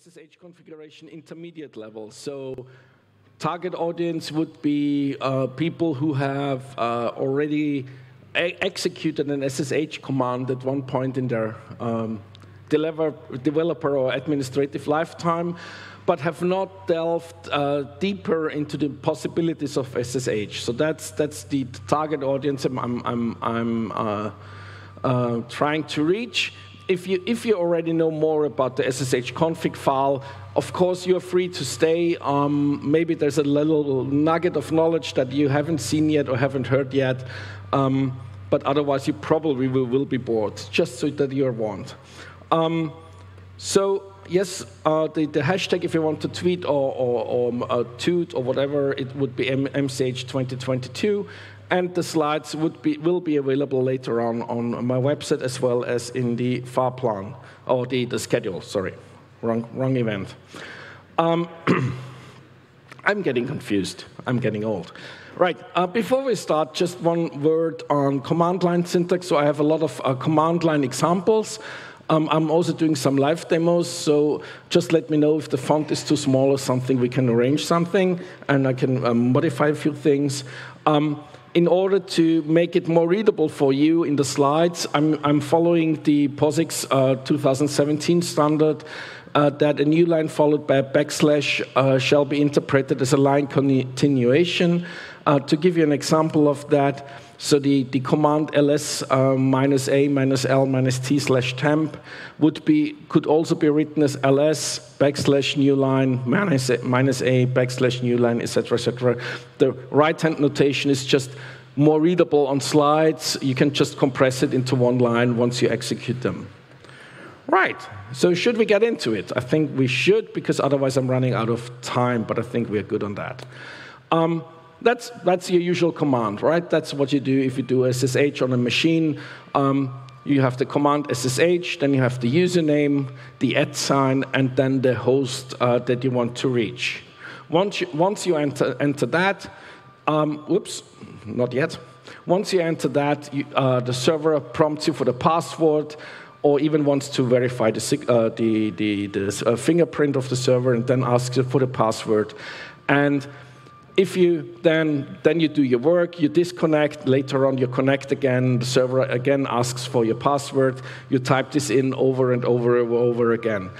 SSH configuration intermediate level. So target audience would be uh, people who have uh, already executed an SSH command at one point in their um, developer or administrative lifetime, but have not delved uh, deeper into the possibilities of SSH. So that's that's the target audience I'm I'm I'm, uh, uh, trying to reach. If you, if you already know more about the SSH config file, of course you're free to stay. Um, maybe there's a little nugget of knowledge that you haven't seen yet or haven't heard yet, um, but otherwise you probably will, will be bored, just so that you're warned. Um, so yes, uh, the, the, hashtag if you want to tweet or, or, or uh, toot or whatever, it would be M- MCH 2022 and the slides would be, will be available later on on my website as well as in the Fahrplan, or the, the schedule, sorry, wrong, wrong event. Um, I'm getting confused. I'm getting old. Right, uh, before we start, just one word on command line syntax. So I have a lot of uh, command line examples. Um, I'm also doing some live demos, so just let me know if the font is too small or something. We can arrange something, and I can um, modify a few things. Um, in order to make it more readable for you in the slides, I'm, I'm following the POSIX uh, 2017 standard uh, that a new line followed by a backslash uh, shall be interpreted as a line continuation. Uh, to give you an example of that, so the, the command ls uh, minus a minus l minus t slash temp would be could also be written as ls backslash new line minus a, minus a backslash new line etc etc. The right hand notation is just more readable on slides. You can just compress it into one line once you execute them. Right. So should we get into it? I think we should because otherwise I'm running out of time. But I think we're good on that. Um, that's, that's your usual command, right? That's what you do if you do SSH on a machine. Um, you have the command SSH, then you have the username, the at sign, and then the host uh, that you want to reach. Once you, once you enter, enter that, um, whoops, not yet. Once you enter that, you, uh, the server prompts you for the password or even wants to verify the, uh, the, the, the uh, fingerprint of the server and then asks you for the password. And if you then then you do your work, you disconnect. Later on, you connect again. The server again asks for your password. You type this in over and over and over again.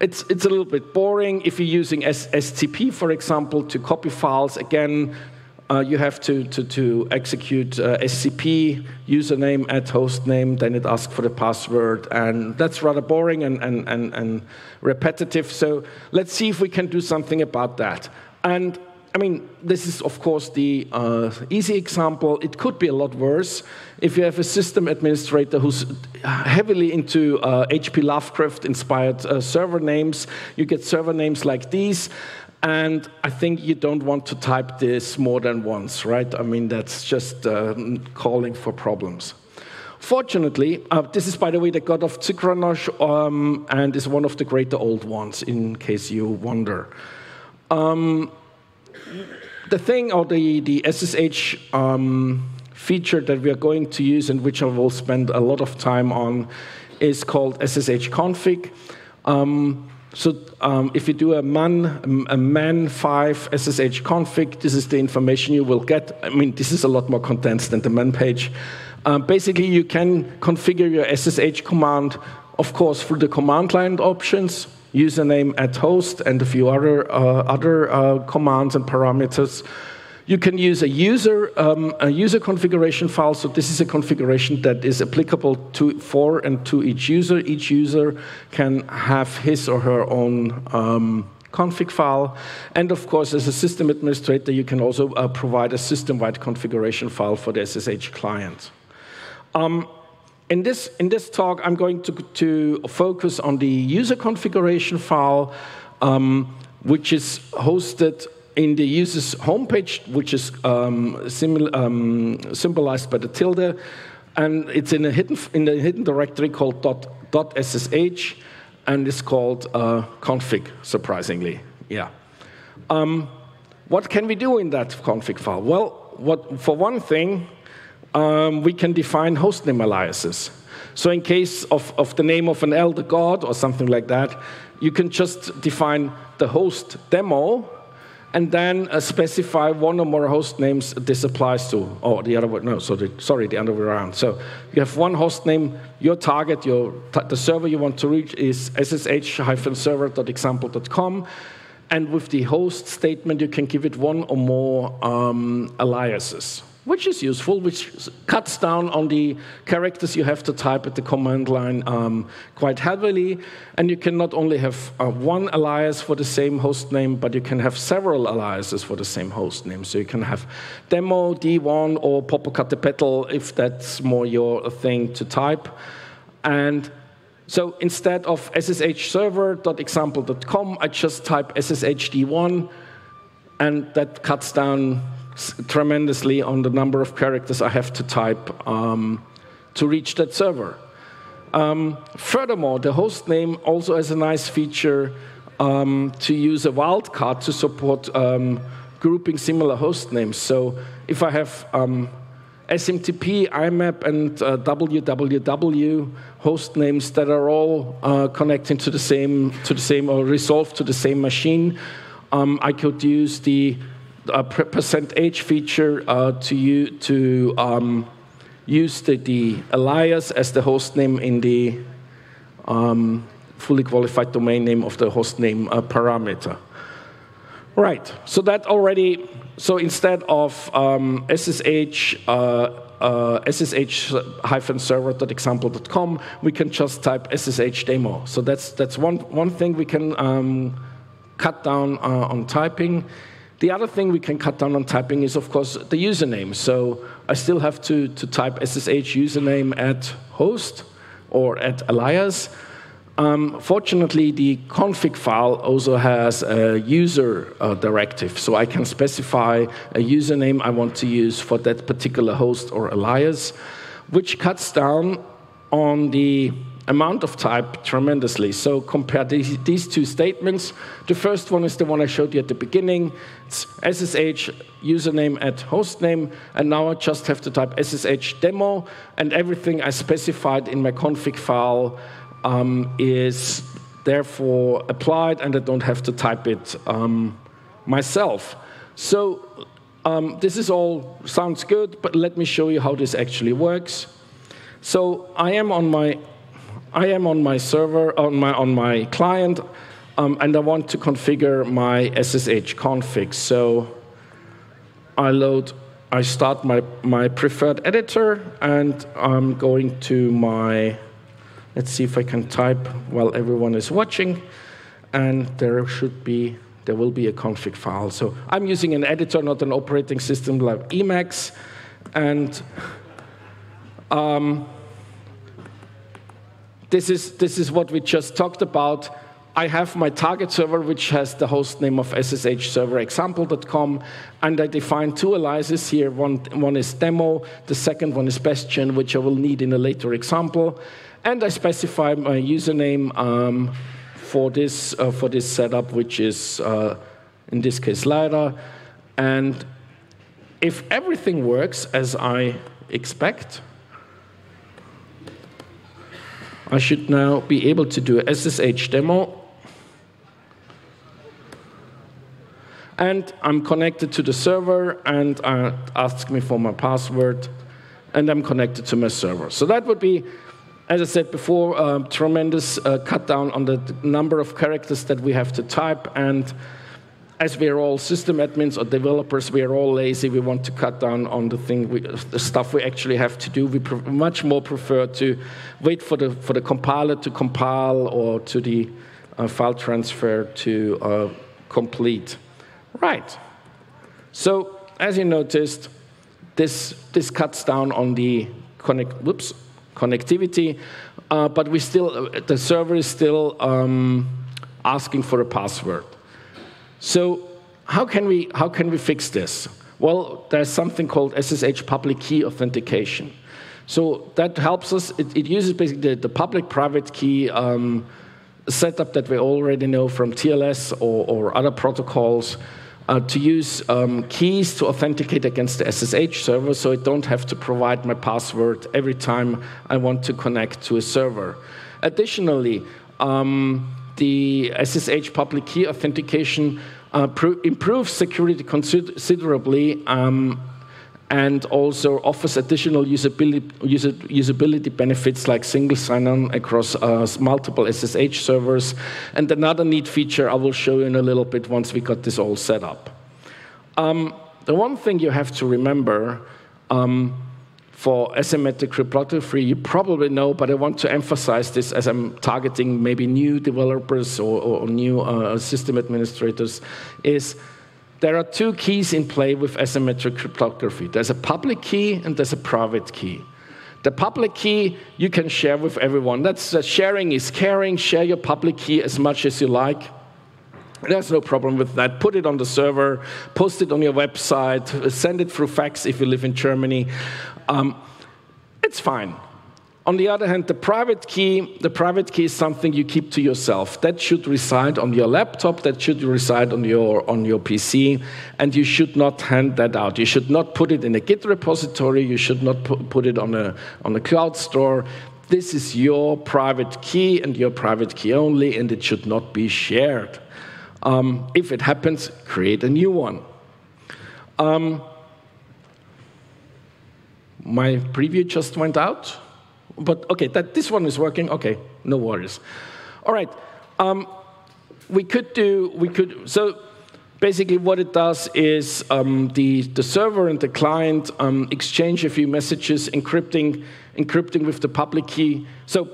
It's it's a little bit boring. If you're using S for example, to copy files, again, uh, you have to to, to execute uh, SCP username at hostname. Then it asks for the password, and that's rather boring and and and, and repetitive. So let's see if we can do something about that. And I mean, this is, of course, the uh, easy example. It could be a lot worse. If you have a system administrator who's heavily into uh, H.P. Lovecraft inspired uh, server names, you get server names like these. And I think you don't want to type this more than once, right? I mean, that's just uh, calling for problems. Fortunately, uh, this is, by the way, the god of Zykranos um, and is one of the greater old ones, in case you wonder. Um, the thing or the, the SSH um, feature that we are going to use and which I will spend a lot of time on is called SSH config. Um, so um, if you do a man a man 5 SSH config, this is the information you will get. I mean, this is a lot more condensed than the man page. Um, basically, you can configure your SSH command, of course, through the command line options username at host and a few other, uh, other uh, commands and parameters. You can use a user, um, a user configuration file. So this is a configuration that is applicable to for and to each user. Each user can have his or her own um, config file. And of course, as a system administrator, you can also uh, provide a system-wide configuration file for the SSH client. Um, in this, in this talk, I'm going to, to focus on the user configuration file, um, which is hosted in the user's homepage, which is um, um, symbolized by the tilde, and it's in a hidden in a hidden directory called dot, dot .ssh. and it's called uh, config, surprisingly. Yeah. Um, what can we do in that config file? Well, what, for one thing, um, we can define hostname aliases. So in case of, of the name of an elder god or something like that, you can just define the host demo and then uh, specify one or more host names this applies to. Oh, the other way, no, sorry, sorry, the other way around. So you have one host name, your target, your the server you want to reach is ssh-server.example.com, and with the host statement, you can give it one or more um, aliases which is useful, which cuts down on the characters you have to type at the command line um, quite heavily. And you can not only have uh, one alias for the same host name, but you can have several aliases for the same host name. So you can have demo, D1, or Popocatépetl if that's more your thing to type. And so instead of sshserver.example.com, I just type sshd1, and that cuts down tremendously on the number of characters I have to type um, to reach that server. Um, furthermore, the host name also has a nice feature um, to use a wildcard to support um, grouping similar host names. So if I have um, SMTP, IMAP, and uh, www host names that are all uh, connecting to the same to the same or resolved to the same machine, um, I could use the a percent H feature uh, to, you, to um, use the, the, alias as the host name in the um, fully qualified domain name of the host name uh, parameter. Right, so that already, so instead of um, SSH, uh, uh, ssh-server.example.com, we can just type SSH demo. So that's, that's one, one thing we can um, cut down uh, on typing. The other thing we can cut down on typing is, of course, the username. So I still have to, to type SSH username at host or at alias. Um, fortunately, the config file also has a user uh, directive, so I can specify a username I want to use for that particular host or alias, which cuts down on the amount of type tremendously. So compare these, these, two statements. The first one is the one I showed you at the beginning. It's SSH username at hostname, and now I just have to type SSH demo, and everything I specified in my config file um, is therefore applied, and I don't have to type it um, myself. So um, this is all sounds good, but let me show you how this actually works. So I am on my I am on my server, on my, on my client, um, and I want to configure my SSH config. So I load, I start my, my preferred editor, and I'm going to my, let's see if I can type while everyone is watching, and there should be, there will be a config file. So I'm using an editor, not an operating system like Emacs, and um, this is, this is what we just talked about. I have my target server, which has the host name of sshserverexample.com, and I define two aliases here. One, one is demo, the second one is bastion, which I will need in a later example. And I specify my username um, for, this, uh, for this setup, which is, uh, in this case, leyrer. And if everything works as I expect, I should now be able to do a SSH demo. And I'm connected to the server, and uh, asks me for my password, and I'm connected to my server. So that would be, as I said before, a tremendous uh, cut down on the number of characters that we have to type, and as we are all system admins or developers, we are all lazy. We want to cut down on the thing, we, the stuff we actually have to do. We much more prefer to wait for the for the compiler to compile or to the uh, file transfer to uh, complete. Right. So as you noticed, this this cuts down on the connect. Whoops, connectivity, uh, but we still the server is still um, asking for a password. So how can we, how can we fix this? Well, there's something called SSH public key authentication. So that helps us. It, it uses basically the, the public-private key um, setup that we already know from TLS or, or other protocols uh, to use um, keys to authenticate against the SSH server so I don't have to provide my password every time I want to connect to a server. Additionally, um, the SSH public key authentication uh, improves security considerably um, and also offers additional usability, user, usability benefits like single sign-on across uh, multiple SSH servers. And another neat feature I will show you in a little bit once we got this all set up. Um, the one thing you have to remember um, for asymmetric cryptography, you probably know, but I want to emphasize this as I'm targeting maybe new developers or, or new uh, system administrators, is there are two keys in play with asymmetric cryptography. There's a public key and there's a private key. The public key you can share with everyone. That's uh, sharing is caring. Share your public key as much as you like. There's no problem with that. Put it on the server, post it on your website, send it through fax if you live in Germany. Um, it's fine. On the other hand, the private key, the private key is something you keep to yourself. That should reside on your laptop, that should reside on your, on your PC, and you should not hand that out. You should not put it in a Git repository, you should not put it on a, on a cloud store. This is your private key and your private key only, and it should not be shared. Um, if it happens, create a new one. Um, my preview just went out. But okay, that, this one is working. Okay, no worries. All right. Um, we could do, we could, so basically what it does is um, the, the server and the client um, exchange a few messages, encrypting, encrypting with the public key. So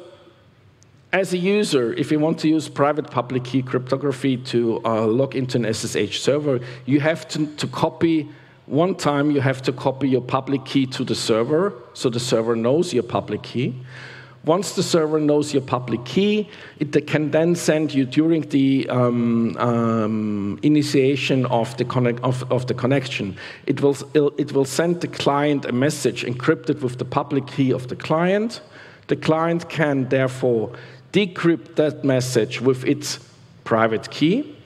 as a user, if you want to use private public key cryptography to uh, log into an SSH server, you have to, to copy one time you have to copy your public key to the server, so the server knows your public key. Once the server knows your public key, it can then send you during the um, um, initiation of the, connect, of, of the connection, it will, it will send the client a message encrypted with the public key of the client. The client can therefore decrypt that message with its private key,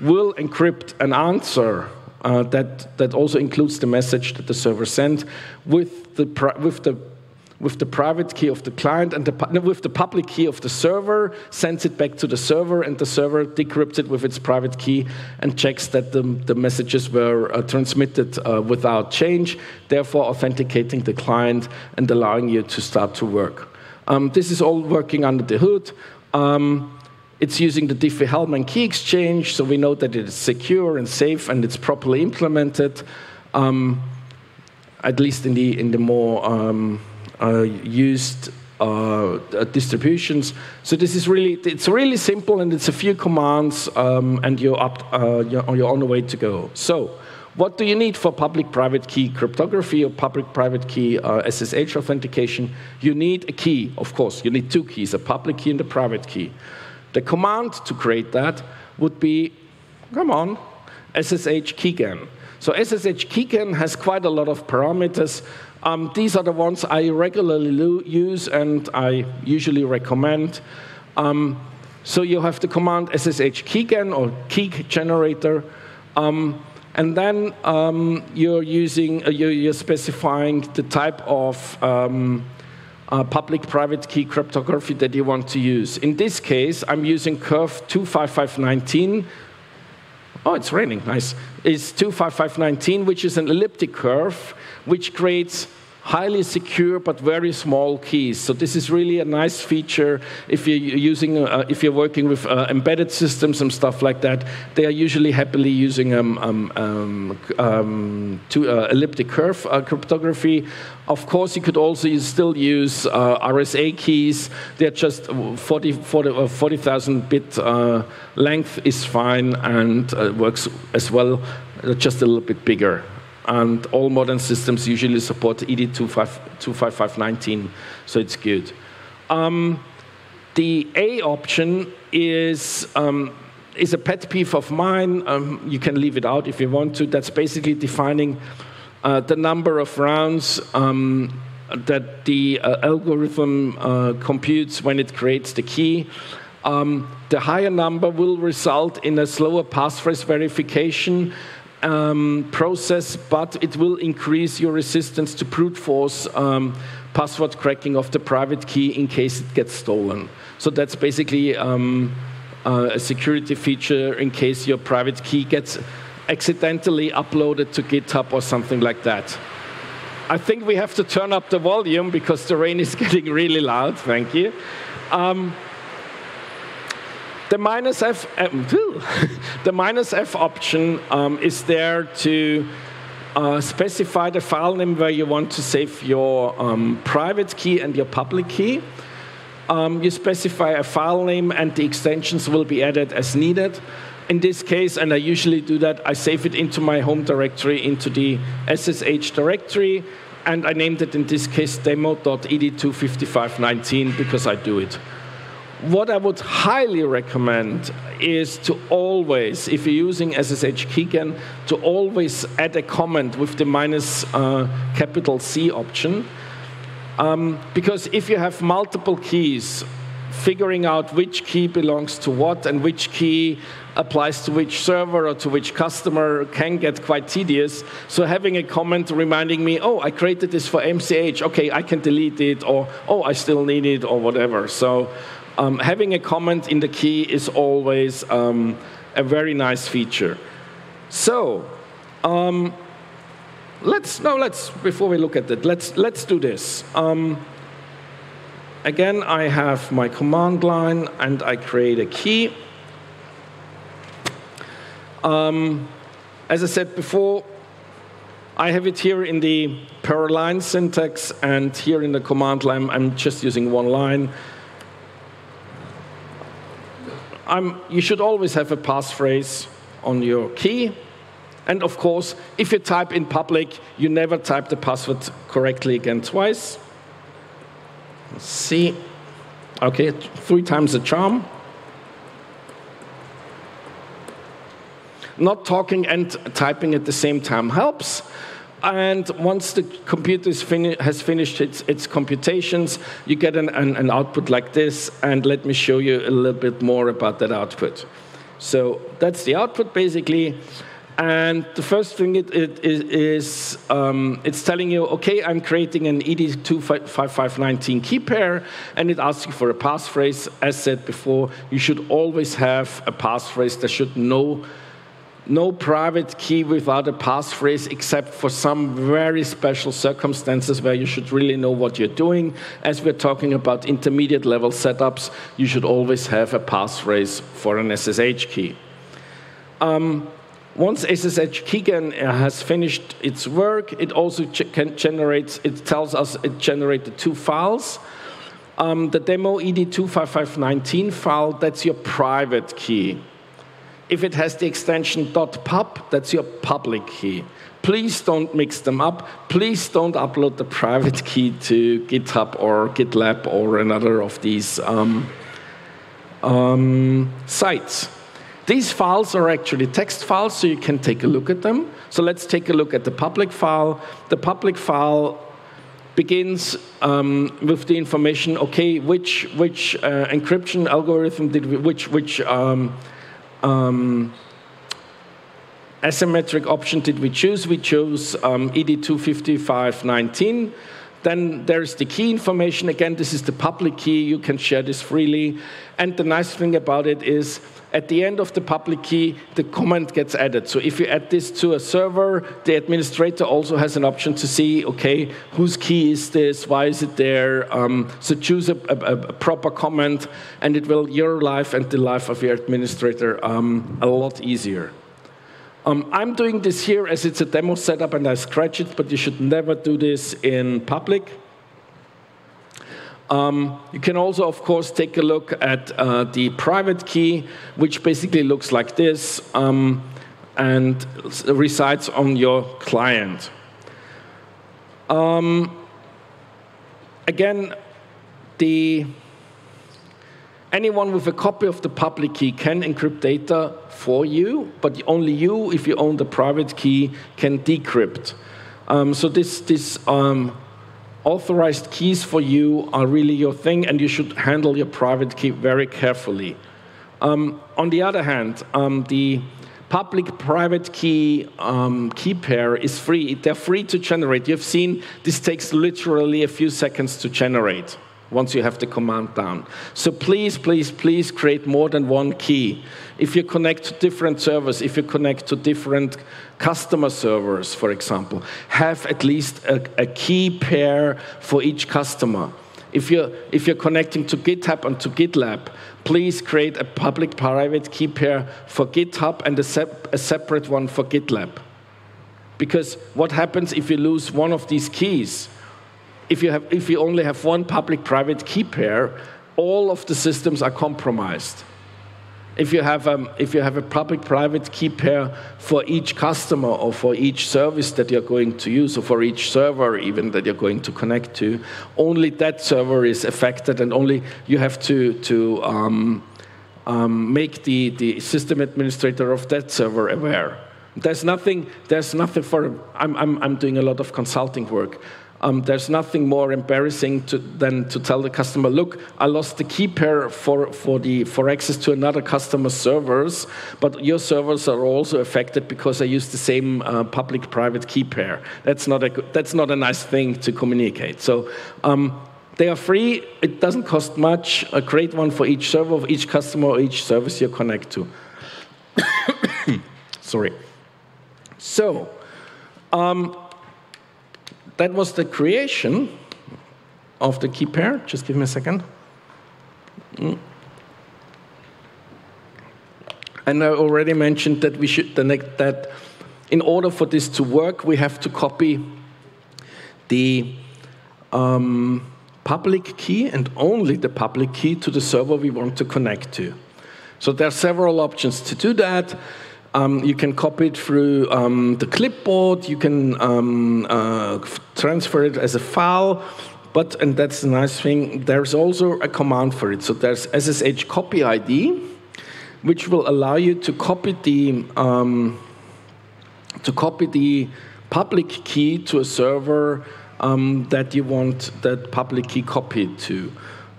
will encrypt an answer uh, that, that also includes the message that the server sent with the, with the, with the private key of the client and the, with the public key of the server, sends it back to the server, and the server decrypts it with its private key and checks that the, the messages were uh, transmitted uh, without change, therefore authenticating the client and allowing you to start to work. Um, this is all working under the hood. Um, it's using the Diffie-Hellman key exchange, so we know that it is secure and safe and it's properly implemented, um, at least in the, in the more um, uh, used uh, distributions. So this is really, it's really simple and it's a few commands um, and you're, up, uh, you're, on the way to go. So what do you need for public-private key cryptography or public-private key uh, SSH authentication? You need a key, of course. You need two keys, a public key and a private key. The command to create that would be, come on, SSH keygen. So SSH keygen has quite a lot of parameters. Um, these are the ones I regularly use and I usually recommend. Um, so you have the command SSH keygen or key generator. Um, and then um, you're using, uh, you're, specifying the type of um, uh, public-private key cryptography that you want to use. In this case, I'm using curve 25519. Oh, it's raining, nice. It's 25519, which is an elliptic curve, which creates highly secure but very small keys. So this is really a nice feature if you're using, uh, if you're working with uh, embedded systems and stuff like that. They are usually happily using um, um, um, um to, uh, elliptic curve uh, cryptography. Of course, you could also still use uh, RSA keys. They're just 40, 40, 40,000 bit length is fine and works as well, just a little bit bigger and all modern systems usually support ED25519, so it's good. Um, the A option is, um, is a pet peeve of mine. Um, you can leave it out if you want to. That's basically defining uh, the number of rounds um, that the uh, algorithm uh, computes when it creates the key. Um, the higher number will result in a slower passphrase verification um, process, but it will increase your resistance to brute force um, password cracking of the private key in case it gets stolen. So that's basically um, uh, a security feature in case your private key gets accidentally uploaded to GitHub or something like that. I think we have to turn up the volume because the rain is getting really loud. Thank you. The minus F, um, the minus F option um, is there to uh, specify the file name where you want to save your um, private key and your public key. Um, you specify a file name and the extensions will be added as needed. In this case, and I usually do that, I save it into my home directory, into the SSH directory, and I named it in this case demo.ed25519 because I do it. What I would highly recommend is to always, if you're using SSH keygen, to always add a comment with the minus uh, capital C option. Um, because if you have multiple keys, figuring out which key belongs to what and which key applies to which server or to which customer can get quite tedious. So having a comment reminding me, oh, I created this for MCH, okay, I can delete it, or oh, I still need it, or whatever. So um, having a comment in the key is always um, a very nice feature. So, um, let's no, let's before we look at it, let's let's do this. Um, again, I have my command line and I create a key. Um, as I said before, I have it here in the per line syntax, and here in the command line, I'm just using one line. I'm, you should always have a passphrase on your key. And of course, if you type in public, you never type the password correctly again twice. Let's see. Okay, three times the charm. Not talking and typing at the same time helps. And once the computer fini has finished its, its, computations, you get an, an, an, output like this. And let me show you a little bit more about that output. So that's the output, basically. And the first thing it, it is, um, it's telling you, OK, I'm creating an ED25519 key pair, and it asks you for a passphrase. As said before, you should always have a passphrase that should know no private key without a passphrase except for some very special circumstances where you should really know what you're doing. As we're talking about intermediate level setups, you should always have a passphrase for an SSH key. Um, once SSH keygen has finished its work, it also can generate, it tells us it generated two files. Um, the demo ed25519 file, that's your private key. If it has the extension .pub, that's your public key. Please don't mix them up. Please don't upload the private key to GitHub or GitLab or another of these um, um, sites. These files are actually text files, so you can take a look at them. So let's take a look at the public file. The public file begins um, with the information, okay, which, which uh, encryption algorithm did we, which, which um, asymmetric option did we choose? We chose um, ED25519. Then there's the key information. Again, this is the public key. You can share this freely. And the nice thing about it is, at the end of the public key, the comment gets added. So if you add this to a server, the administrator also has an option to see, okay, whose key is this? Why is it there? Um, so choose a, a, a, proper comment, and it will your life and the life of your administrator um, a lot easier. Um, I'm doing this here as it's a demo setup and I scratch it, but you should never do this in public. Um, you can also, of course, take a look at uh, the private key, which basically looks like this um, and resides on your client. Um, again, the anyone with a copy of the public key can encrypt data for you, but only you, if you own the private key, can decrypt. Um, so this, this um, authorized keys for you are really your thing, and you should handle your private key very carefully. Um, on the other hand, um, the public-private key um, key pair is free. They're free to generate. You've seen this takes literally a few seconds to generate once you have the command down. So please, please, please create more than one key. If you connect to different servers, if you connect to different customer servers, for example, have at least a, a key pair for each customer. If you're, if you're connecting to GitHub and to GitLab, please create a public-private key pair for GitHub and a, sep a separate one for GitLab. Because what happens if you lose one of these keys? If you, have, if you only have one public-private key pair, all of the systems are compromised. If you have, um, if you have a public-private key pair for each customer or for each service that you're going to use or for each server even that you're going to connect to, only that server is affected and only you have to, to um, um, make the, the system administrator of that server aware. There's nothing, there's nothing for, I'm, I'm, I'm doing a lot of consulting work. Um, there's nothing more embarrassing to, than to tell the customer, look, I lost the key pair for, for, the, for access to another customer's servers, but your servers are also affected because I use the same uh, public-private key pair. That's not, a, that's not a nice thing to communicate. So um, they are free. It doesn't cost much. A great one for each server of each customer or each service you connect to. Sorry. So, um, that was the creation of the key pair. Just give me a second. Mm. And I already mentioned that we should that in order for this to work, we have to copy the um, public key and only the public key to the server we want to connect to. So there are several options to do that. Um, you can copy it through um, the clipboard. You can um, uh, transfer it as a file. But, and that's the nice thing, there's also a command for it. So there's SSH copy ID, which will allow you to copy the, um, to copy the public key to a server um, that you want that public key copied to.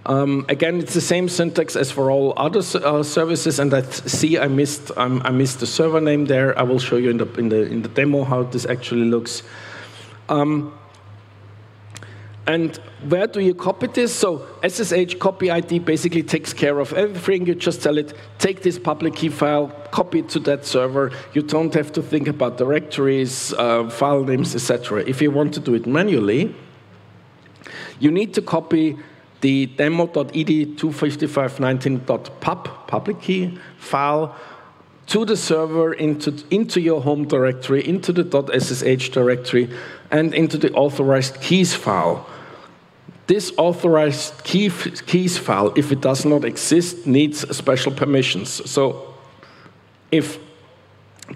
Um, again, it's the same syntax as for all other uh, services, and I see I missed um, I missed the server name there. I will show you in the in the in the demo how this actually looks. Um, and where do you copy this? So SSH copy ID basically takes care of everything. You just tell it, take this public key file, copy it to that server. You don't have to think about directories, uh, file names, etc. If you want to do it manually, you need to copy the demo.ed25519.pub public key file to the server into, into your home directory, into the .ssh directory, and into the authorized keys file. This authorized key, keys file, if it does not exist, needs special permissions. So if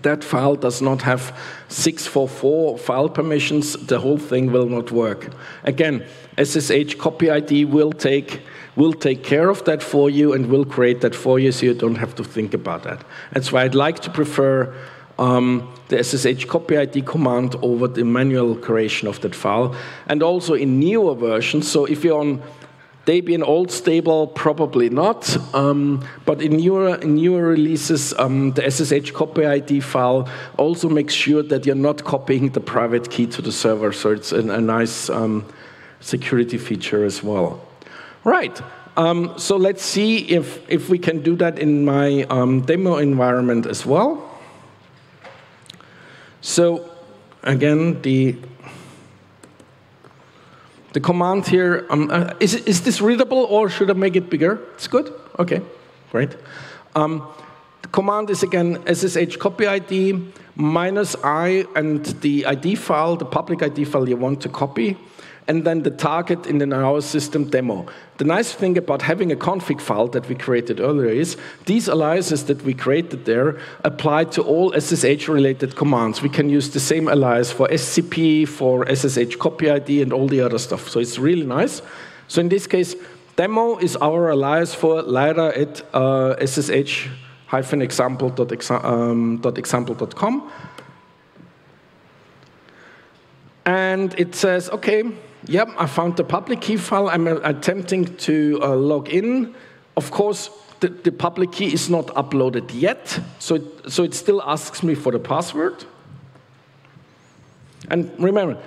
that file does not have 644 file permissions, the whole thing will not work. Again, SSH copy ID will take, will take care of that for you and will create that for you so you don't have to think about that. That's why I'd like to prefer um, the SSH copy ID command over the manual creation of that file. And also in newer versions, so if you're on Debian old stable, probably not. Um, but in newer, in newer releases, um, the SSH copy ID file also makes sure that you're not copying the private key to the server. So it's a, a nice um, security feature as well. Right. Um, so let's see if, if we can do that in my um, demo environment as well. So again, the the command here, um, uh, is, is this readable or should I make it bigger? It's good? Okay, great. Um, the command is again SSH copy ID minus I and the ID file, the public ID file you want to copy and then the target in the our system demo. The nice thing about having a config file that we created earlier is these aliases that we created there apply to all SSH-related commands. We can use the same alias for SCP, for SSH copy ID, and all the other stuff. So it's really nice. So in this case, demo is our alias for leyrer at uh, ssh-example.example.com. Um, and it says, okay, yep, I found the public key file. I'm uh, attempting to uh, log in. Of course, the, the, public key is not uploaded yet, so it, so it still asks me for the password. And remember,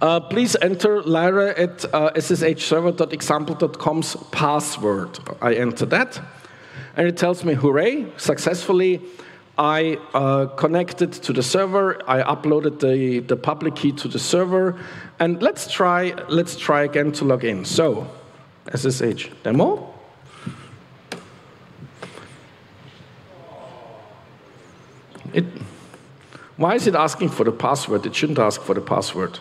uh, please enter leyrer at uh, sshserver.example.com's password. I enter that, and it tells me, hooray, successfully I uh, connected to the server, I uploaded the, the public key to the server, and let's try, let's try again to log in. So, SSH demo. It, why is it asking for the password? It shouldn't ask for the password.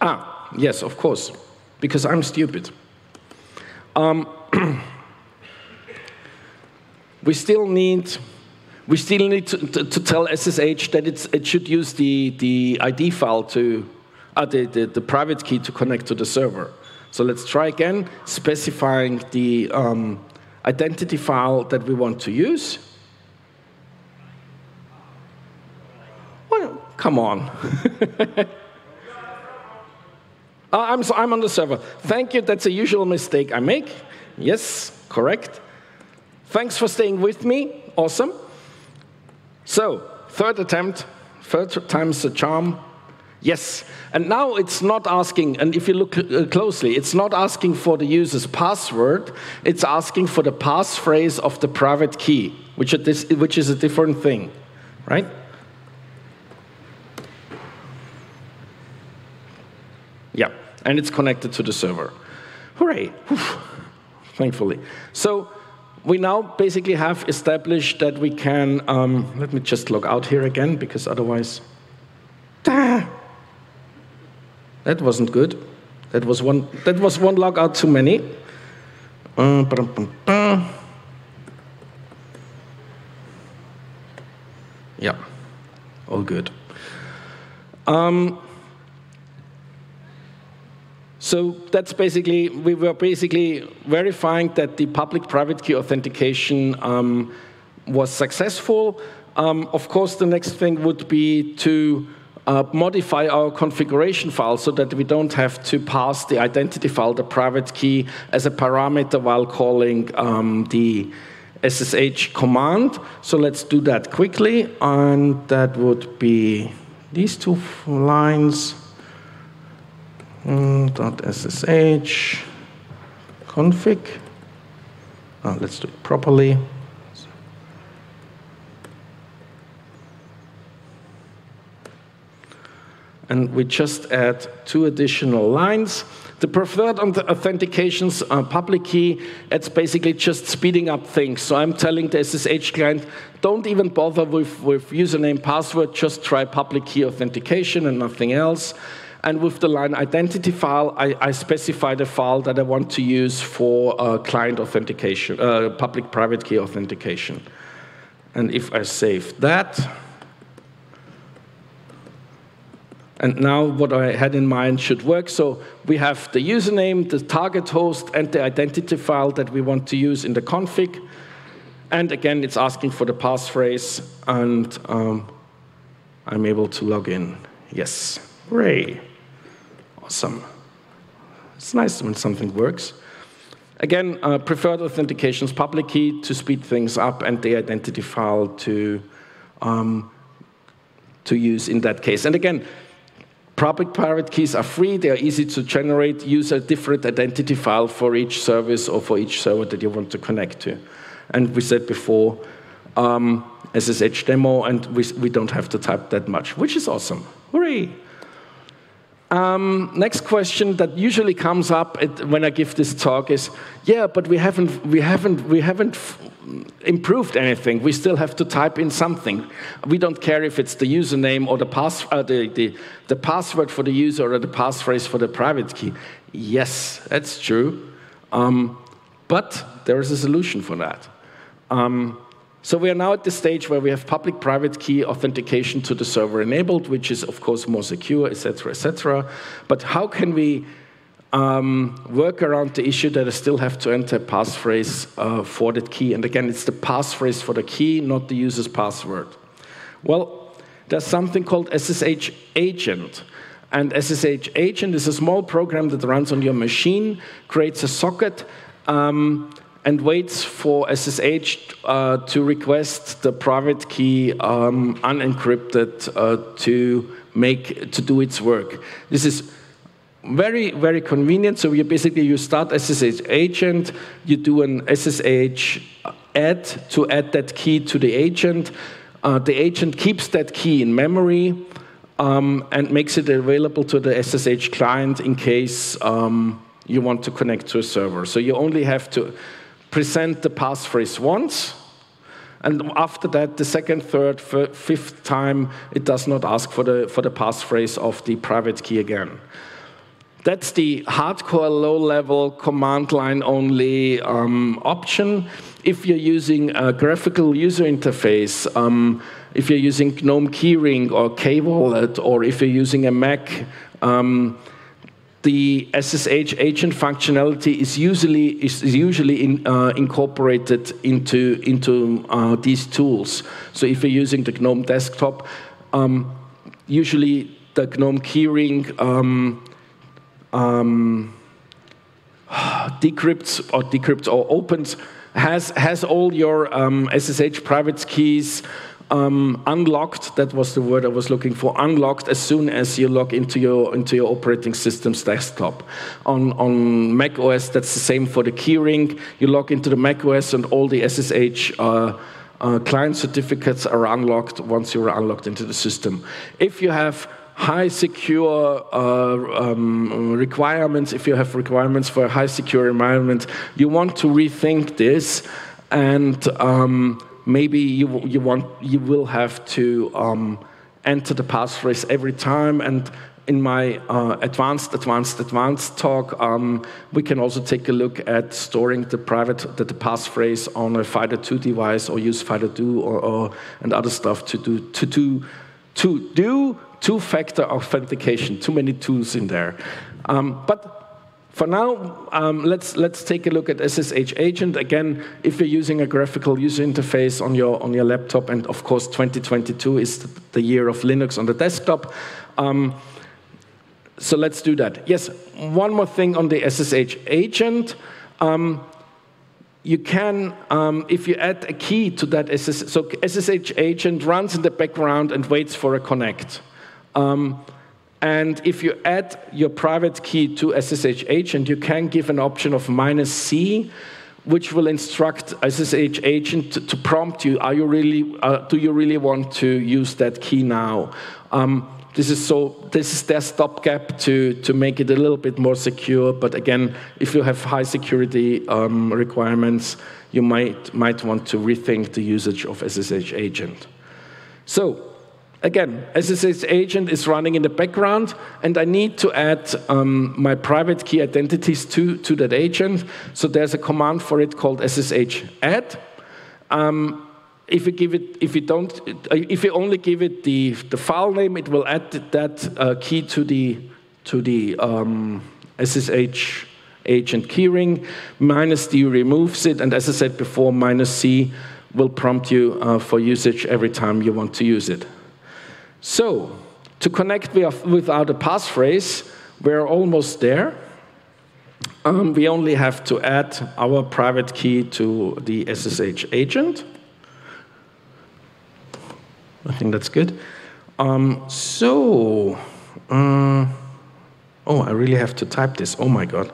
Ah, yes, of course because I'm stupid. Um, we still need we still need to, to, to, tell SSH that it should use the, the ID file to uh, the, the, the, private key to connect to the server. So let's try again, specifying the um, identity file that we want to use. Well, come on. Uh, I'm, so, I'm on the server. Thank you. That's a usual mistake I make. Yes, correct. Thanks for staying with me. Awesome. So, third attempt, third time's the charm. Yes. And now it's not asking, and if you look uh, closely, it's not asking for the user's password, it's asking for the passphrase of the private key, which is, which is a different thing, right? Yeah, and it's connected to the server. Hooray! Thankfully. So we now basically have established that we can. Um, let me just log out here again because otherwise. that wasn't good. That was one. That was one log out too many. Uh, yeah, all good. Um, so that's basically, we were basically verifying that the public-private key authentication um, was successful. Um, of course, the next thing would be to uh, modify our configuration file so that we don't have to pass the identity file, the private key, as a parameter while calling um, the SSH command. So let's do that quickly, and that would be these two lines. .ssh config. Oh, let's do it properly. And we just add two additional lines. The preferred authentication's uh, public key, it's basically just speeding up things. So I'm telling the SSH client, don't even bother with, with username, password, just try public key authentication and nothing else. And with the line identity file, I, I specify the file that I want to use for uh, client authentication, uh, public-private key authentication. And if I save that, and now what I had in mind should work. So we have the username, the target host, and the identity file that we want to use in the config. And again, it's asking for the passphrase, and um, I'm able to log in. Yes, hooray awesome. It's nice when something works. Again, uh, preferred authentications, public key to speed things up, and the identity file to, um, to use in that case. And again, public private keys are free, they are easy to generate. Use a different identity file for each service or for each server that you want to connect to. And we said before, um, SSH demo, and we, we don't have to type that much, which is awesome. Hooray! Um, next question that usually comes up at, when I give this talk is, yeah, but we haven't, we haven't, we haven't improved anything. We still have to type in something. We don't care if it's the username or the, pass, uh, the, the, the password for the user or the passphrase for the private key. Yes, that's true. Um, but there is a solution for that. Um, so we are now at the stage where we have public-private key authentication to the server enabled, which is of course more secure, etc., etc. But how can we um, work around the issue that I still have to enter a passphrase uh, for that key. And again, it's the passphrase for the key, not the user's password. Well, there's something called SSH agent. And SSH agent is a small program that runs on your machine, creates a socket, um, and waits for SSH uh, to request the private key um, unencrypted uh, to make to do its work. This is very very convenient. So you basically you start SSH agent, you do an SSH add to add that key to the agent. Uh, the agent keeps that key in memory um, and makes it available to the SSH client in case um, you want to connect to a server. So you only have to present the passphrase once, and after that, the second, third, fifth time, it does not ask for the, for the passphrase of the private key again. That's the hardcore low-level command line only um, option. If you're using a graphical user interface, um, if you're using GNOME Keyring or K-Wallet, or if you're using a Mac, um, the SSH agent functionality is usually is usually in, uh, incorporated into into uh, these tools. So if you're using the GNOME desktop, um, usually the GNOME keyring um, um, decrypts or decrypts or opens has has all your SSH um, private keys um, unlocked. That was the word I was looking for. Unlocked as soon as you log into your into your operating system's desktop. On on Mac OS, that's the same for the keyring. You log into the Mac OS, and all the SSH. Uh, uh, client certificates are unlocked once you're unlocked into the system. If you have high secure uh, um, requirements, if you have requirements for a high secure environment, you want to rethink this and um, maybe you, you, want, you will have to um, enter the passphrase every time. And in my uh, advanced, advanced, advanced talk, um, we can also take a look at storing the private, the, the passphrase on a FIDO2 device or use FIDO2 or, or, and other stuff to do, to do, to do two-factor authentication. Too many tools in there. Um, but for now, um, let's, let's take a look at SSH Agent. Again, if you're using a graphical user interface on your, on your laptop, and of course 2022 is the year of Linux on the desktop, um, so let's do that. Yes, one more thing on the SSH Agent. Um, you can, um, if you add a key to that SSH, so SSH Agent runs in the background and waits for a connect. Um, and if you add your private key to SSH agent, you can give an option of minus C, which will instruct SSH agent to, to prompt you, are you really, uh, do you really want to use that key now? Um, this is so this is their stopgap to to make it a little bit more secure but again if you have high security um, requirements you might might want to rethink the usage of ssh agent so Again, SSH agent is running in the background, and I need to add um, my private key identities to, to that agent. So there's a command for it called SSH add. Um, if you give it, if you don't, if you only give it the, the file name, it will add that uh, key to the to the um, SSH agent keyring. Minus D removes it, and as I said before, minus C will prompt you uh, for usage every time you want to use it. So, to connect without a passphrase, we're almost there. Um, we only have to add our private key to the SSH agent. I think that's good. Um, so, uh, oh, I really have to type this. Oh my God.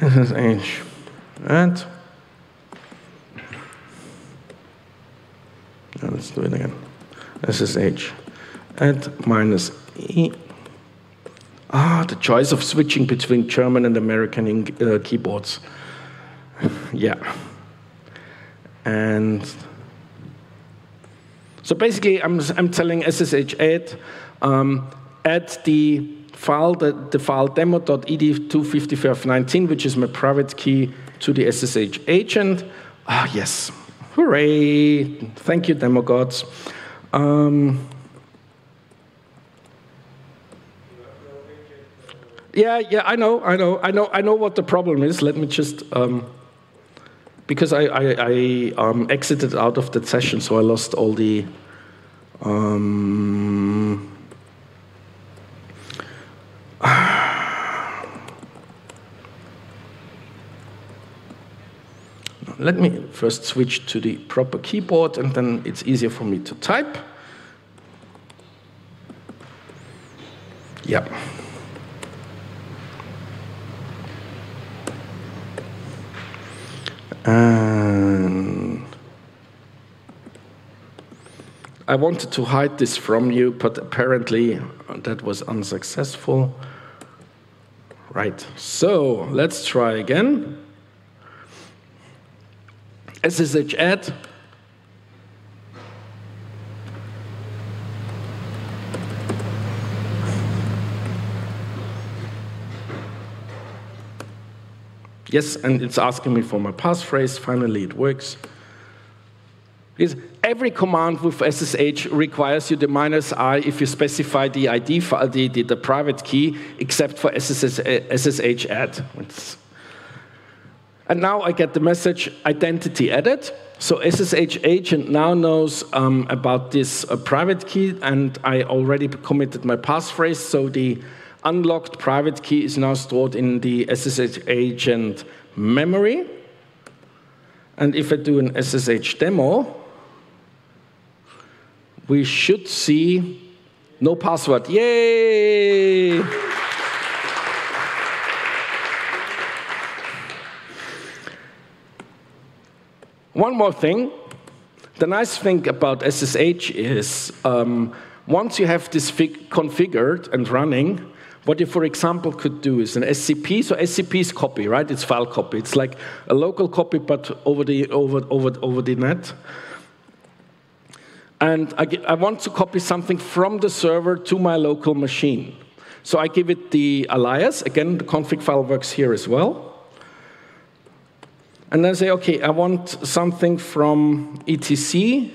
SSH and let's do it again. SSH and minus E. Ah, the choice of switching between German and American uh, keyboards. yeah. And so basically, I'm, I'm telling SSH add, um, add the file, the, the file demo.ed25519, which is my private key, to the SSH agent. Ah, yes. Hooray. Thank you, demo gods. Um, Yeah, yeah, I know, I know, I know, I know what the problem is. Let me just, um, because I, I, I um, exited out of that session, so I lost all the. Um, let me first switch to the proper keyboard and then it's easier for me to type. Yep. And I wanted to hide this from you, but apparently that was unsuccessful. Right, so let's try again. SSH add. Yes, and it's asking me for my passphrase. Finally, it works. Is every command with SSH requires you the minus i if you specify the ID file, the, the, the private key, except for SSH, SSH add. It's and now I get the message identity added. So SSH agent now knows um, about this uh, private key, and I already committed my passphrase. So the unlocked private key is now stored in the SSH agent memory. And if I do an SSH demo, we should see no password. Yay! One more thing. The nice thing about SSH is um, once you have this configured and running, what you, for example, could do is an SCP. So SCP is copy, right? It's file copy. It's like a local copy, but over the over over over the net. And I, I want to copy something from the server to my local machine. So I give it the alias. Again, the config file works here as well and then I say, okay, I want something from etc.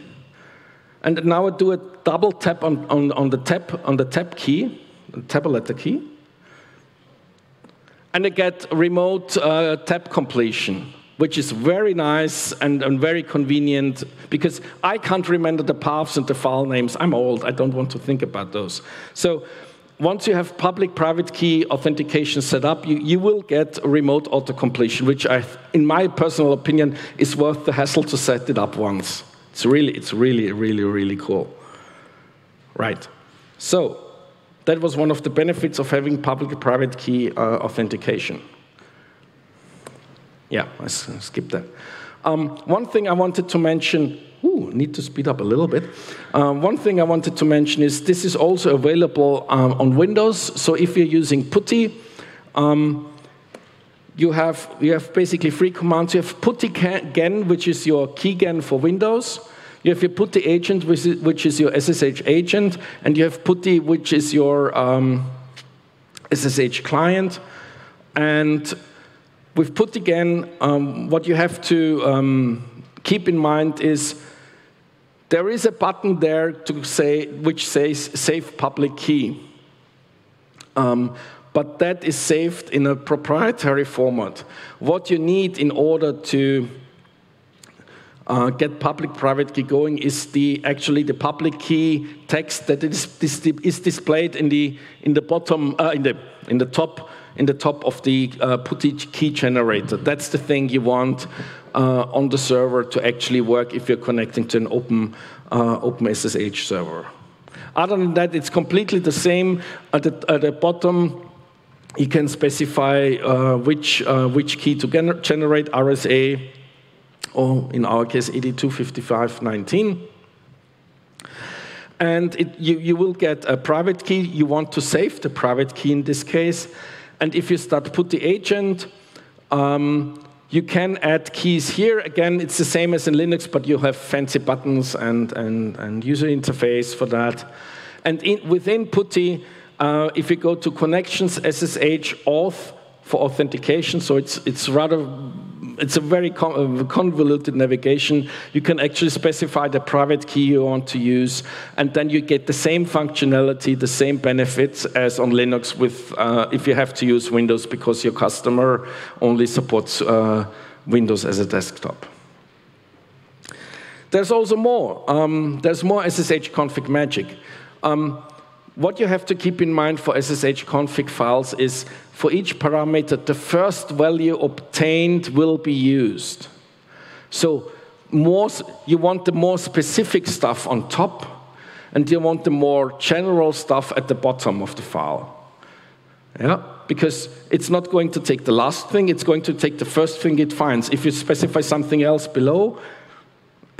And now I do a double tap on, on, on the tab on the tab key, tab letter key. And I get remote uh, tab completion, which is very nice and, and very convenient because I can't remember the paths and the file names. I'm old, I don't want to think about those. So once you have public-private key authentication set up, you, you will get remote auto-completion, which I, in my personal opinion, is worth the hassle to set it up once. It's really, it's really, really, really cool. Right. So that was one of the benefits of having public-private key uh, authentication. Yeah, I skipped that. Um, one thing I wanted to mention Ooh, need to speed up a little bit. Um, one thing I wanted to mention is this is also available um, on Windows. So if you're using PuTTY, um, you have you have basically three commands. You have PuTTY which is your keygen for Windows. You have your PuTTY agent, which is, your SSH agent, and you have PuTTY, which is your um, SSH client. And with PuTTY again, um, what you have to um, keep in mind is there is a button there to say, which says Save Public Key. Um, but that is saved in a proprietary format. What you need in order to uh, get public-private key going is the actually the public key text that is, is displayed in the in the bottom uh, in the in the top in the top of the uh, PuTTY key generator. That's the thing you want uh, on the server to actually work if you're connecting to an open, uh, open SSH server. Other than that, it's completely the same. At the, at the bottom, you can specify uh, which, uh, which key to gener generate, RSA, or in our case, ed25519. And it, you, you will get a private key. You want to save the private key in this case. And if you start PuTTY agent, um, you can add keys here. Again, it's the same as in Linux, but you have fancy buttons and, and, and user interface for that. And in, within PuTTY, uh, if you go to connections, SSH, auth for authentication, so it's, it's rather it's a very convoluted navigation. You can actually specify the private key you want to use, and then you get the same functionality, the same benefits as on Linux with uh, if you have to use Windows because your customer only supports uh, Windows as a desktop. There's also more. Um, there's more SSH config magic. Um, what you have to keep in mind for SSH config files is for each parameter, the first value obtained will be used. So more, you want the more specific stuff on top, and you want the more general stuff at the bottom of the file. Yeah, because it's not going to take the last thing, it's going to take the first thing it finds. If you specify something else below,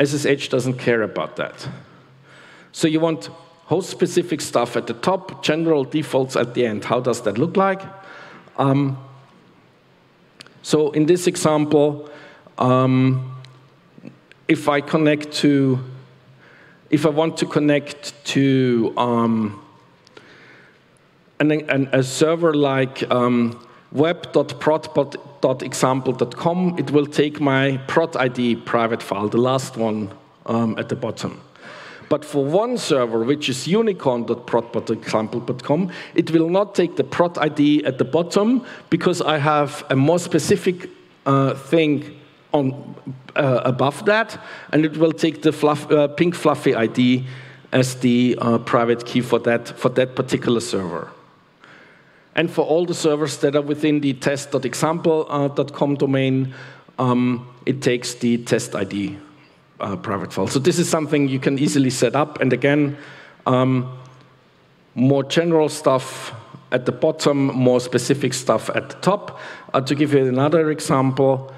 SSH doesn't care about that. So you want host-specific stuff at the top, general defaults at the end. How does that look like? Um, so in this example, um, if I connect to, if I want to connect to um, an, an, a server like um, web.prod.example.com, it will take my prod ID private file, the last one um, at the bottom. But for one server, which is unicorn.prod.example.com, it will not take the prod ID at the bottom because I have a more specific uh, thing on uh, above that, and it will take the fluff, uh, pink fluffy ID as the uh, private key for that, for that particular server. And for all the servers that are within the test.example.com domain, um, it takes the test ID uh, private file. So this is something you can easily set up. And again, um, more general stuff at the bottom, more specific stuff at the top. Uh, to give you another example,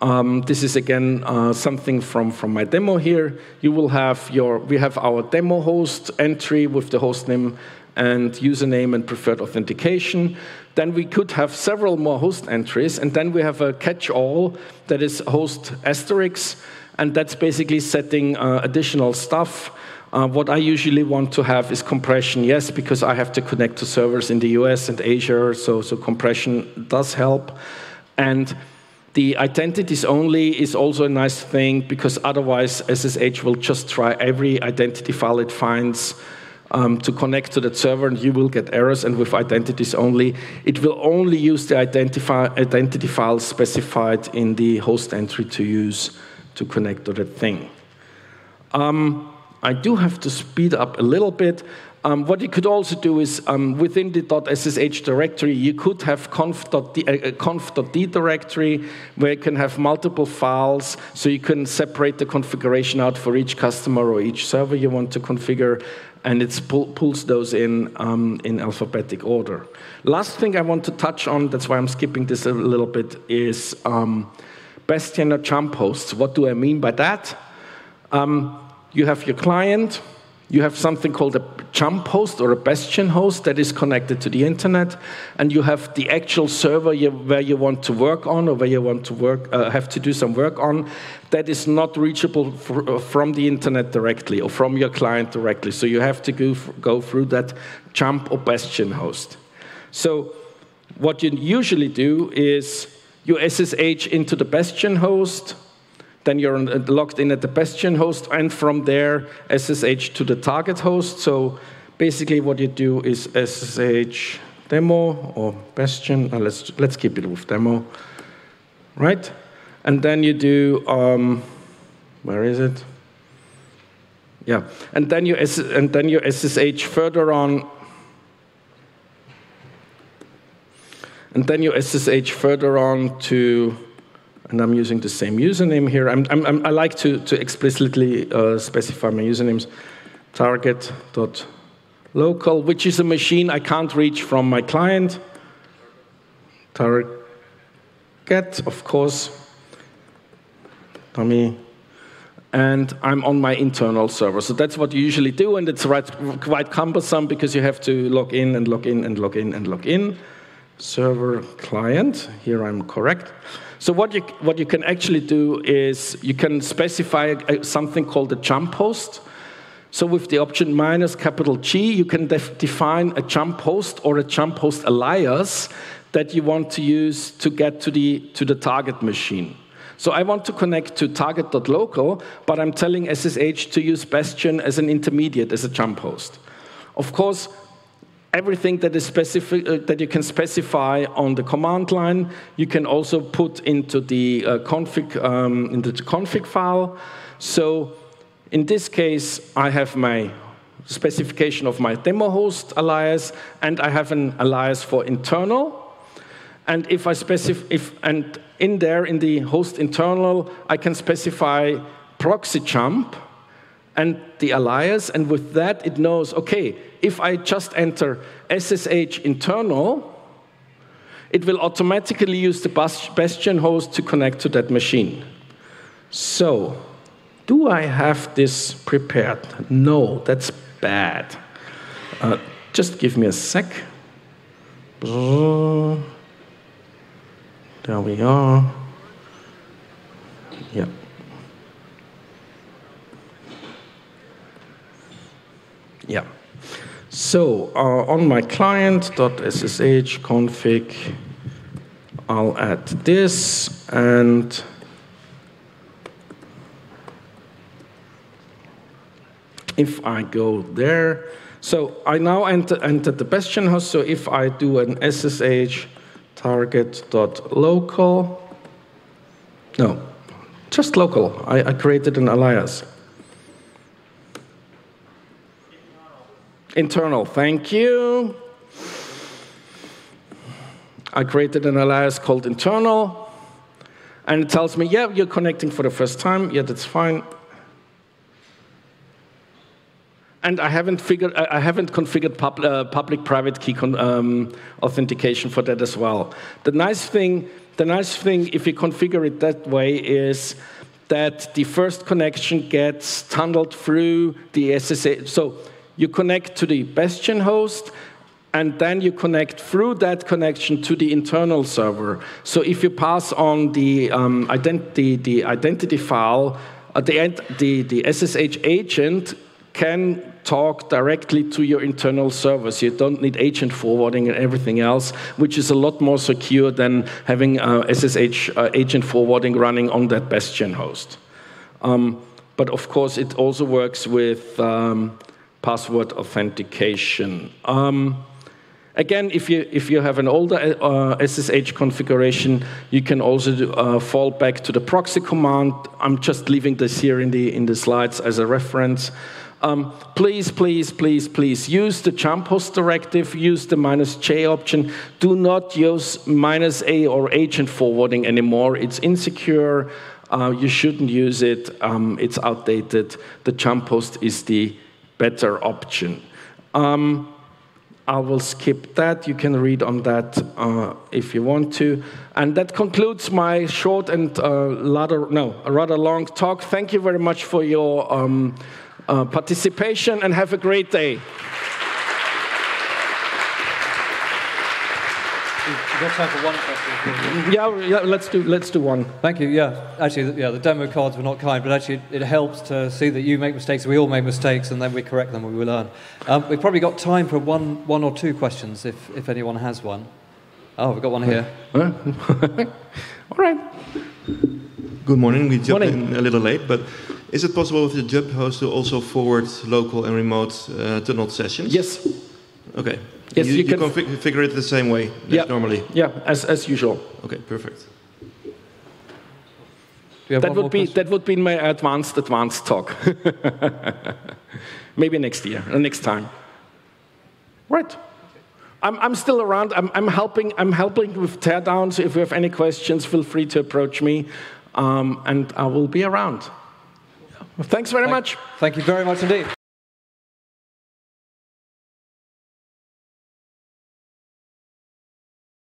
um, this is again uh, something from, from my demo here. You will have your, we have our demo host entry with the host name and username and preferred authentication. Then we could have several more host entries, and then we have a catch-all that is host asterisk, and that's basically setting uh, additional stuff. Uh, what I usually want to have is compression, yes, because I have to connect to servers in the US and Asia, so, so compression does help. And the identities only is also a nice thing because otherwise SSH will just try every identity file it finds um, to connect to that server and you will get errors and with identities only. It will only use the identity files specified in the host entry to use to connect to that thing. Um, I do have to speed up a little bit. Um, what you could also do is um, within the .ssh directory, you could have conf.d, uh, conf.d directory where you can have multiple files, so you can separate the configuration out for each customer or each server you want to configure and it pull, pulls those in um, in alphabetic order. Last thing I want to touch on, that's why I'm skipping this a little bit, is um, Bastion or jump hosts. What do I mean by that? Um, you have your client, you have something called a jump host or a bastion host that is connected to the internet, and you have the actual server you, where you want to work on or where you want to work, uh, have to do some work on that is not reachable uh, from the internet directly or from your client directly. So you have to go, go through that jump or bastion host. So what you usually do is you SSH into the bastion host then you're logged in at the Bastion host, and from there, SSH to the target host. So basically, what you do is SSH demo or Bastion. Uh, let's let's keep it with demo, right? And then you do um, where is it? Yeah, and then you and then you SSH further on. And then you SSH further on to and I'm using the same username here. I'm, I'm, i like to, to explicitly uh, specify my usernames. Target.local, which is a machine I can't reach from my client. Target, of course, dummy. And I'm on my internal server. So that's what you usually do, and it's right, quite cumbersome because you have to log in and log in and log in and log in. Server client, here I'm correct. So what you, what you can actually do is you can specify a, something called a jump host. So with the option minus capital J, you can def define a jump host or a jump host alias that you want to use to get to the, to the target machine. So I want to connect to target.local, but I'm telling SSH to use Bastion as an intermediate, as a jump host. Of course, everything that is specific uh, that you can specify on the command line, you can also put into the uh, config um, into the config file. So in this case, I have my specification of my demo host alias, and I have an alias for internal. And if I specify, if, and in there, in the host internal, I can specify proxy jump and the alias, and with that, it knows, okay, if I just enter SSH internal, it will automatically use the Bastion host to connect to that machine. So, do I have this prepared? No, that's bad. Uh, just give me a sec. There we are. Yeah. Yeah. So uh, on my client.ssh config, I'll add this and if I go there, so I now enter, enter the Bastion host. So if I do an SSH target.local, no, just local. I, I created an alias. Internal, thank you. I created an alias called internal, and it tells me, yeah, you're connecting for the first time. Yeah, that's fine. And I haven't figured, I haven't configured pub, uh, public-private key um, authentication for that as well. The nice thing, the nice thing, if you configure it that way, is that the first connection gets tunneled through the SSH. So you connect to the Bastion host, and then you connect through that connection to the internal server. So if you pass on the um, identity, the identity file, the, the, the SSH agent can talk directly to your internal servers. You don't need agent forwarding and everything else, which is a lot more secure than having uh, SSH uh, agent forwarding running on that Bastion host. Um, but of course, it also works with um, password authentication. Um, again, if you, if you have an older uh, SSH configuration, you can also do, uh, fall back to the proxy command. I'm just leaving this here in the, in the slides as a reference. Um, please, please, please, please use the jump host directive, use the minus J option. Do not use minus A or agent forwarding anymore. It's insecure. Uh, you shouldn't use it. Um, it's outdated. The jump host is the better option. Um, I will skip that. You can read on that uh, if you want to. And that concludes my short and uh, rather, no, rather long talk. Thank you very much for your um, uh, participation and have a great day. Got time for one question. Yeah, yeah, let's do let's do one. Thank you. Yeah, actually, yeah, the demo gods were not kind, but actually, it helps to see that you make mistakes, we all make mistakes, and then we correct them and we learn. Um, we've probably got time for one, one or two questions, if if anyone has one. Oh, we've got one here. all right. Good morning. We jumped morning. in a little late, but is it possible with the jump host to also forward local and remote uh, tunnel sessions? Yes. Okay. Yes, you, you, you can configure it the same way yeah, normally. Yeah, as, as usual. Okay, perfect. That would be that would be my advanced advanced talk. Maybe next year or next time. Right. I'm, I'm still around. I'm, I'm helping. I'm helping with teardowns. If you have any questions, feel free to approach me, um, and I will be around. Thanks very thank, much. Thank you very much indeed.